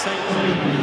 St. Cleeve.